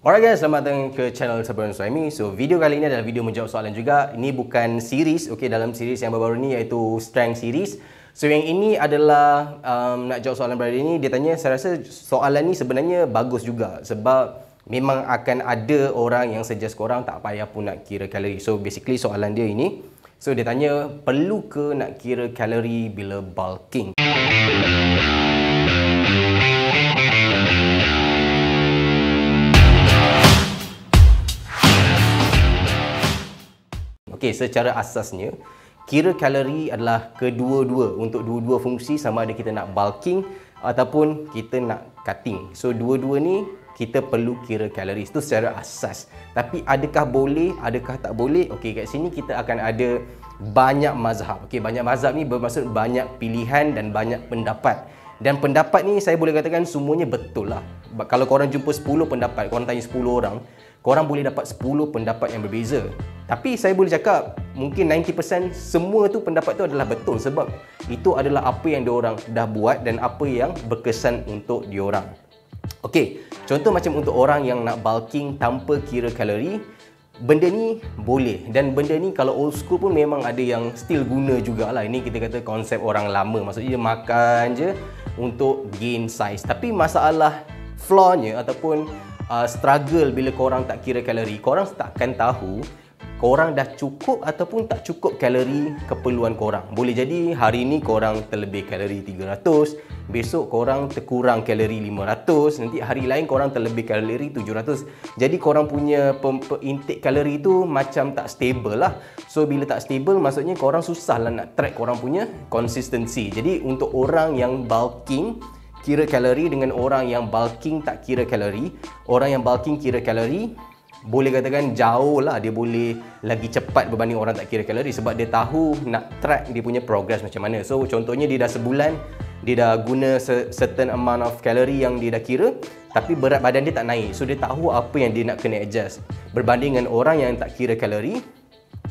Alright guys, selamat datang ke channel Sabaran Suami. So, video kali ini adalah video menjawab soalan juga. Ini bukan series, okay, dalam series yang baru-baru ni iaitu Strength Series. So, yang ini adalah um, nak jawab soalan berada ini. Dia tanya, saya rasa soalan ni sebenarnya bagus juga sebab memang akan ada orang yang suggest korang tak payah pun nak kira kalori. So, basically soalan dia ini. So, dia tanya, perlu ke nak kira kalori bila bulking? Okey, secara asasnya kira kalori adalah kedua-dua untuk dua-dua fungsi sama ada kita nak bulking ataupun kita nak cutting. So dua-dua ni kita perlu kira kalori. Itu secara asas. Tapi adakah boleh, adakah tak boleh? Okey, kat sini kita akan ada banyak mazhab. Okey, banyak mazhab ni bermaksud banyak pilihan dan banyak pendapat. Dan pendapat ni saya boleh katakan semuanya betul lah. Kalau korang jumpa 10 pendapat, korang tanya 10 orang, korang boleh dapat 10 pendapat yang berbeza. Tapi saya boleh cakap mungkin 90% semua tu pendapat tu adalah betul sebab itu adalah apa yang diorang dah buat dan apa yang berkesan untuk diorang. Okey, contoh macam untuk orang yang nak bulking tanpa kira kalori, benda ni boleh dan benda ni kalau old school pun memang ada yang still guna jugalah. Ini kita kata konsep orang lama. Maksudnya makan je untuk gain size. Tapi masalah flaw-nya ataupun uh, struggle bila korang tak kira kalori, korang takkan tahu korang dah cukup ataupun tak cukup kalori keperluan korang. Boleh jadi hari ni korang terlebih kalori 300, besok korang terkurang kalori 500, nanti hari lain korang terlebih kalori 700. Jadi korang punya intake kalori tu macam tak stable lah. So bila tak stable maksudnya korang susah lah nak track korang punya consistency. Jadi untuk orang yang bulking, kira kalori dengan orang yang bulking tak kira kalori. Orang yang bulking kira kalori boleh katakan jauh lah dia boleh lagi cepat berbanding orang tak kira kalori sebab dia tahu nak track dia punya progress macam mana. So contohnya dia dah sebulan dia dah guna certain amount of kalori yang dia dah kira tapi berat badan dia tak naik. So dia tahu apa yang dia nak kena adjust. Berbanding dengan orang yang tak kira kalori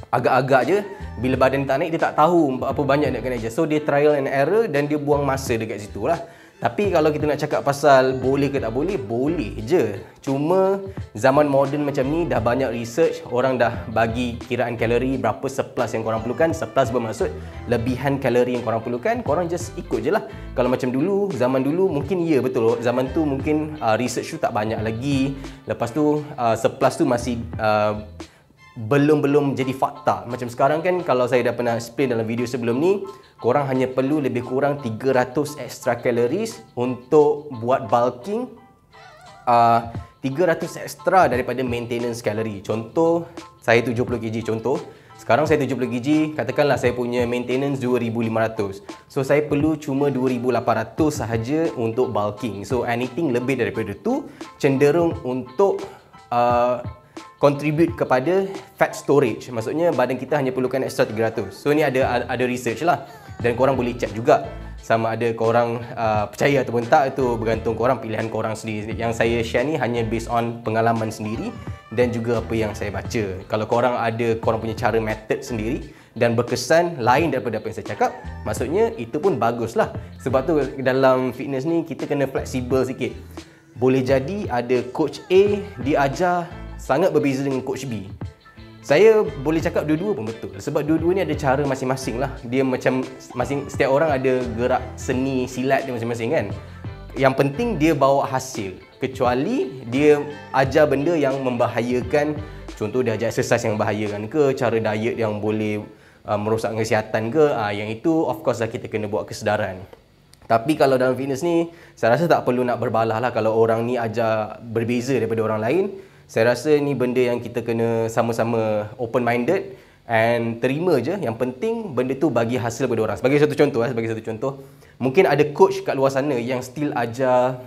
agak-agak je bila badan tak naik dia tak tahu apa banyak nak kena adjust. So dia trial and error dan dia buang masa dekat situ lah. Tapi kalau kita nak cakap pasal boleh ke tak boleh, boleh je. Cuma zaman moden macam ni dah banyak research, orang dah bagi kiraan kalori berapa surplus yang korang perlukan. Surplus bermaksud lebihan kalori yang korang perlukan, korang just ikut je lah. Kalau macam dulu, zaman dulu mungkin ya betul. Zaman tu mungkin uh, research tu tak banyak lagi. Lepas tu uh, surplus tu masih uh, belum-belum jadi fakta. Macam sekarang kan kalau saya dah pernah explain dalam video sebelum ni, korang hanya perlu lebih kurang 300 extra calories untuk buat bulking uh, 300 extra daripada maintenance calorie. Contoh, saya 70 kg contoh. Sekarang saya 70 kg, katakanlah saya punya maintenance 2500. So saya perlu cuma 2800 sahaja untuk bulking. So anything lebih daripada tu cenderung untuk uh, contribute kepada fat storage. Maksudnya badan kita hanya perlukan extra 300. So ni ada ada research lah dan korang boleh check juga sama ada korang uh, percaya ataupun tak itu bergantung korang pilihan korang sendiri. Yang saya share ni hanya based on pengalaman sendiri dan juga apa yang saya baca. Kalau korang ada korang punya cara method sendiri dan berkesan lain daripada apa yang saya cakap, maksudnya itu pun baguslah. Sebab tu dalam fitness ni kita kena fleksibel sikit. Boleh jadi ada coach A dia ajar sangat berbeza dengan coach B. Saya boleh cakap dua-dua pun betul sebab dua-dua ni ada cara masing-masing lah. Dia macam masing setiap orang ada gerak seni silat dia masing-masing kan. Yang penting dia bawa hasil. Kecuali dia ajar benda yang membahayakan contoh dia ajar exercise yang membahayakan ke, cara diet yang boleh uh, merosak kesihatan ke, uh, yang itu of course lah kita kena buat kesedaran. Tapi kalau dalam fitness ni, saya rasa tak perlu nak berbalah lah kalau orang ni ajar berbeza daripada orang lain saya rasa ni benda yang kita kena sama-sama open minded and terima je. Yang penting benda tu bagi hasil kepada orang. Sebagai satu contoh eh, sebagai satu contoh mungkin ada coach kat luar sana yang still ajar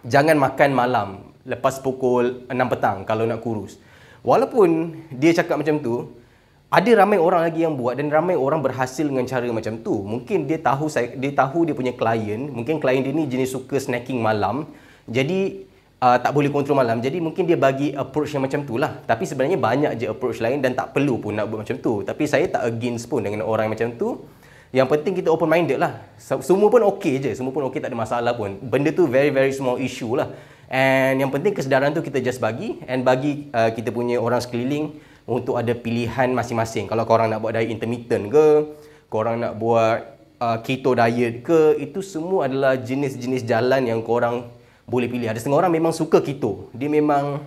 jangan makan malam lepas pukul 6 petang kalau nak kurus. Walaupun dia cakap macam tu ada ramai orang lagi yang buat dan ramai orang berhasil dengan cara macam tu. Mungkin dia tahu saya dia tahu dia punya klien mungkin klien dia ni jenis suka snacking malam. Jadi uh, tak boleh kontrol malam. Jadi mungkin dia bagi approach yang macam tu lah. Tapi sebenarnya banyak je approach lain dan tak perlu pun nak buat macam tu. Tapi saya tak against pun dengan orang macam tu. Yang penting kita open minded lah. Semua pun okey je. Semua pun okey tak ada masalah pun. Benda tu very very small issue lah. And yang penting kesedaran tu kita just bagi and bagi uh, kita punya orang sekeliling untuk ada pilihan masing-masing. Kalau korang nak buat diet intermittent ke, korang nak buat uh, keto diet ke, itu semua adalah jenis-jenis jalan yang korang boleh pilih. Ada setengah orang memang suka keto. Dia memang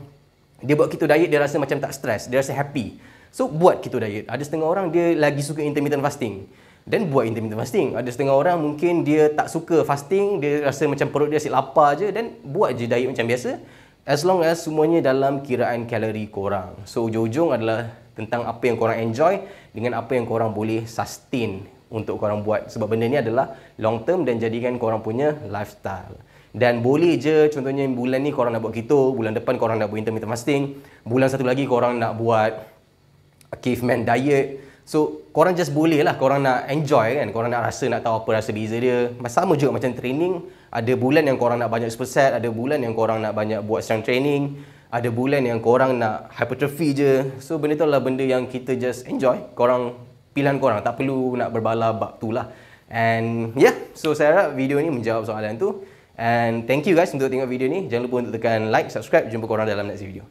dia buat keto diet dia rasa macam tak stres, dia rasa happy. So buat keto diet. Ada setengah orang dia lagi suka intermittent fasting dan buat intermittent fasting. Ada setengah orang mungkin dia tak suka fasting, dia rasa macam perut dia asyik lapar je dan buat je diet macam biasa. As long as semuanya dalam kiraan kalori korang. So ujung-ujung adalah tentang apa yang korang enjoy dengan apa yang korang boleh sustain untuk korang buat. Sebab benda ni adalah long term dan jadikan korang punya lifestyle. Dan boleh je contohnya bulan ni korang nak buat keto, bulan depan korang nak buat intermittent fasting, bulan satu lagi korang nak buat caveman diet, So korang just boleh lah korang nak enjoy kan Korang nak rasa nak tahu apa rasa beza dia. Sama juga macam training Ada bulan yang korang nak banyak superset Ada bulan yang korang nak banyak buat strength training Ada bulan yang korang nak hypertrophy je. So benda tu adalah benda yang kita just enjoy. Korang pilihan korang tak perlu nak berbala bab tu lah. And yeah so saya harap video ni menjawab soalan tu And thank you guys untuk tengok video ni. Jangan lupa untuk tekan like, subscribe. Jumpa korang dalam next video